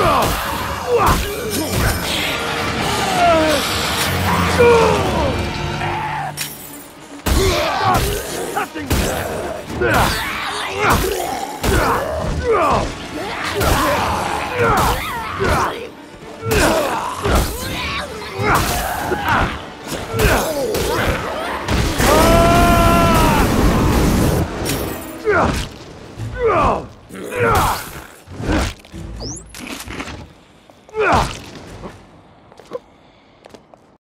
Ugh! Ah!